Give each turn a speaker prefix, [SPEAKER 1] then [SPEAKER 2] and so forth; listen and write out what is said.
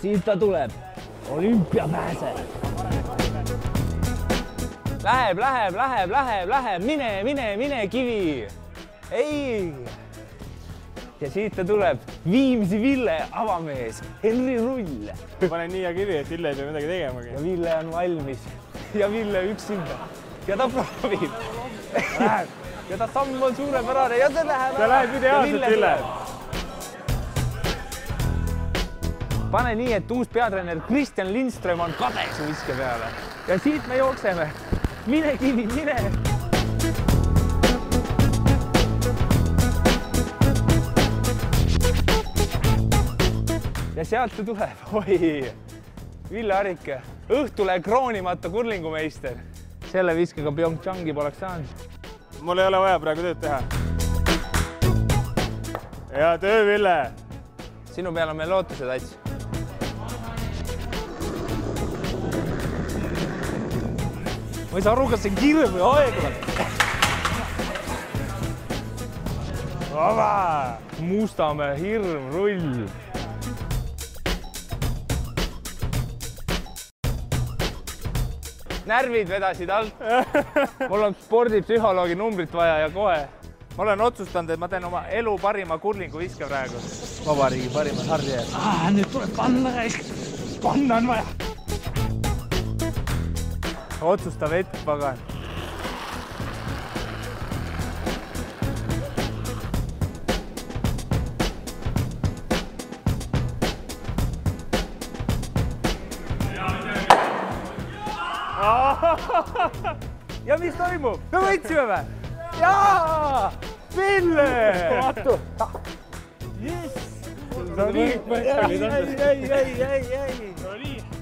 [SPEAKER 1] siit ta tuleb, olümpiapääse. Läheb, läheb, läheb, läheb, läheb, mine, mine, mine, kivi. ei. ja siit ta tuleb, Viimsi Ville avamees, Henri Rull
[SPEAKER 2] panen nii hea kivi, et Ville ei pea midagi tegemagi.
[SPEAKER 1] ja Ville on valmis ja Ville üksinda ja ta proovib. Ja ta samm on suurepärane ja see läheb.
[SPEAKER 2] see läheb ideaalselt, Ville.
[SPEAKER 1] Pane nii, et uus peatreener Kristjan Lindström on kade su viske peale ja siit me jookseme. mine kivi, mine. ja sealt ta tuleb, oi, Ville Arike, Õhtule kroonimata kurlingumeister. selle viskega PyeongChangi poleks saanud.
[SPEAKER 2] mul ei ole vaja praegu tööd teha. hea töö, Ville.
[SPEAKER 1] sinu peal on meil lootused, Ats. Ma ei saa aru, kas see on kiire või aeglane.
[SPEAKER 2] vaba.
[SPEAKER 1] Mustamäe hirm, rull. närvid vedasid alt. mul on spordipsühholoogi numbrit vaja ja kohe. ma olen otsustanud, et ma teen oma elu parima kurlinguviske praegu. vabariigi parimas hardi ees. nüüd tuleb panna, panna on vaja. Otsusta vett, pagan ja mis toimub? me võitsime või? jaa! Vaatu! jess!
[SPEAKER 2] sa olid.
[SPEAKER 1] ei, ei, ei, ei, ei.